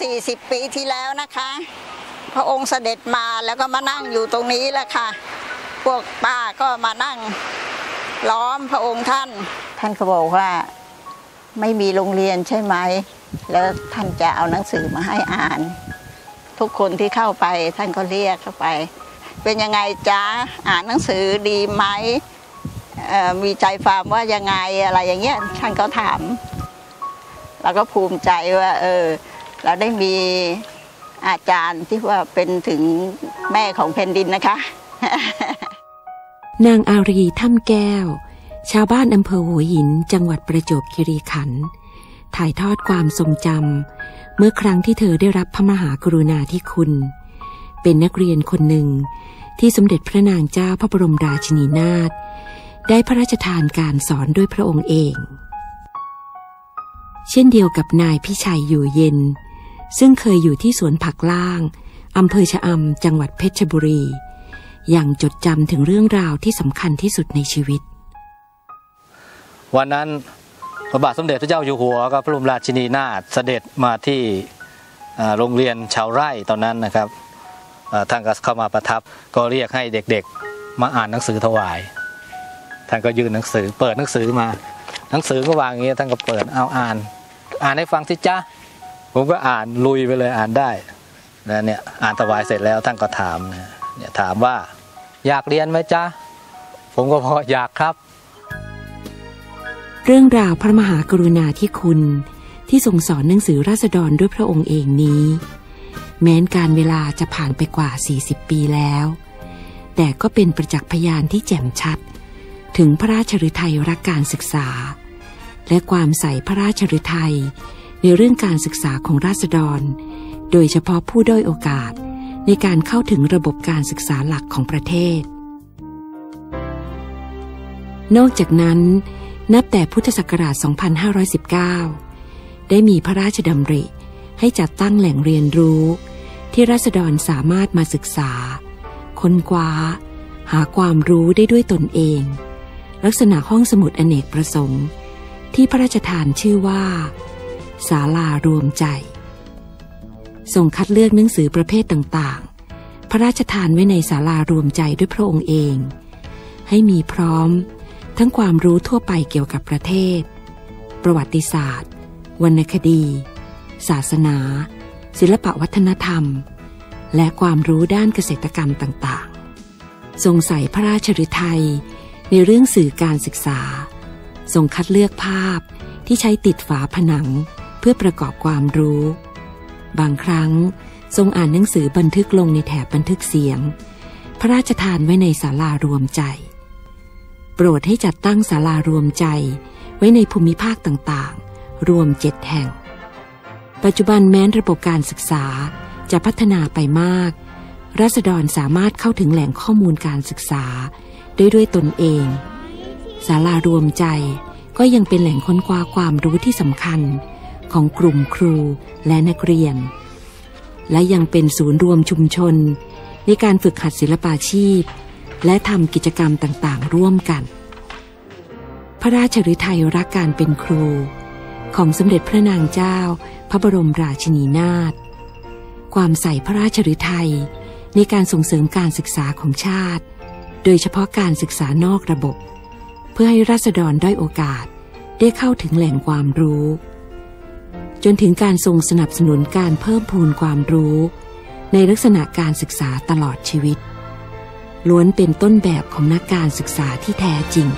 40 ปีที่แล้วนะคะ พระองค์เสด็จมาแล้วก็มานั่งอยู่ตรงนี้แหละค่ะ พวกป้าก็มานั่งล้อมพระองค์ท่าน ท่านก็บอกว่าไม่มีโรงเรียนใช่ไหม แล้วท่านจะเอาหนังสือมาให้อ่าน ทุกคนที่เข้าไปท่านก็เรียกเข้าไป เป็นยังไงจ๊ะอ่านหนังสือดีไหมมีใจความว่ายังไงอะไรอย่างเงี้ยท่านก็ถามเราก็ภูมิใจว่า เออ เราได้มีอาจารย์ที่ว่าเป็นถึงแม่ของแผ่นดินนะคะ นางอารีถ้ำแก้ว ชาวบ้านอำเภอหัวหินจังหวัดประจวบคีรีขันธ์ถ่ายทอดความทรงจำเมื่อครั้งที่เธอได้รับพระมหากรุณาธิคุณ เป็นนักเรียนคนหนึ่งที่สมเด็จพระนางเจ้าพระบรมราชินีนาถได้พระราชทานการสอนด้วยพระองค์เอง เช่นเดียวกับนายพิชัยอยู่เย็น ซึ่งเคยอยู่ที่สวนผักล่างอำเภอชะอำจังหวัดเพชรบุรี อย่างจดจำถึงเรื่องราวที่สำคัญที่สุดในชีวิต วันนั้นพระบาทสมเด็จพระเจ้าอยู่หัวกับพระบรมราชินีนาถเสด็จมาที่โรงเรียนชาวไร่ตอนนั้นนะครับท่านก็เข้ามาประทับก็เรียกให้เด็กๆ มาอ่านหนังสือถวาย ท่านก็ยื่นหนังสือ เปิดหนังสือมา หนังสือก็วางอย่างนี้ท่านก็เปิดเอาอ่าน อ่านให้ฟังสิจ้า ผมก็อ่านลุยไปเลยอ่านได้แล้วเนี่ยอ่านถวายเสร็จแล้วท่านก็ถามนะเนี่ยถามว่าอยากเรียนไหมจ๊ะ ผมก็บออยากครับ เรื่องราวพระมหากรุณาธิคุณ ที่ทรงสอนหนังสือราษฎรด้วยพระองค์เองนี้ แม้นการเวลาจะผ่านไปกว่า 40 ปีแล้ว แต่ก็เป็นประจักษ์พยานที่แจ่มชัด ถึงพระราชฤทัยรักการศึกษา และความใส่พระราชฤทัย ในเรื่องการศึกษาของราษฎร โดยเฉพาะผู้ด้อยโอกาสในการเข้าถึงระบบการศึกษาหลักของประเทศ นอกจากนั้น นับแต่พุทธศักราช 2519 ได้มีพระราชดำริ ให้จัดตั้งแหล่งเรียนรู้ ที่ราษฎรสามารถมาศึกษา ค้นคว้า หาความรู้ได้ด้วยตนเอง ลักษณะห้องสมุดอเนกประสงค์ ที่พระราชทานชื่อว่า ศาลารวมใจ ส่งคัดเลือกหนังสือประเภทต่างๆ พระราชทานไว้ในศาลารวมใจด้วยพระองค์เอง ให้มีพร้อม ทั้งความรู้ทั่วไปเกี่ยวกับประเทศ ประวัติศาสตร์ วรรณคดี ศาสนา ศิลปวัฒนธรรม และความรู้ด้านเกษตรกรรมต่างๆ ทรงใส่พระราชฤทัยในเรื่องสื่อการศึกษาทรงคัดเลือกภาพที่ใช้ติดฝาผนัง เพื่อประกอบความรู้ บางครั้งทรงอ่านหนังสือบันทึกลงในแถบบันทึกเสียง พระราชทานไว้ในศาลารวมใจ โปรดให้จัดตั้งศาลารวมใจไว้ในภูมิภาคต่างๆ รวมเจ็ดแห่ง ปัจจุบันแม้นระบบการศึกษาจะพัฒนาไปมาก รัษฎรสามารถเข้าถึงแหล่งข้อมูลการศึกษา ได้ด้วยตนเองศาลารวมใจก็ยังเป็นแหล่งค้นคว้าความรู้ที่สำคัญ ของกลุ่มครูและนักเรียน และยังเป็นศูนย์รวมชุมชน ในการฝึกหัดศิลปาชีพ และทำกิจกรรมต่างๆ ร่วมกัน พระราชฤทัยรักการเป็นครู ของสมเด็จพระนางเจ้า พระบรมราชินีนาถความใส่พระราชฤทัยในการส่งเสริมการศึกษาของชาติ โดยเฉพาะการศึกษานอกระบบ เพื่อให้ราษฎรได้อยโอกาสได้เข้าถึงแหล่งความรู้ จนถึงการทรงสนับสนุนการเพิ่มพูนความรู้ ในลักษณะการศึกษาตลอดชีวิต ล้วนเป็นต้นแบบของนักการศึกษาที่แท้จริง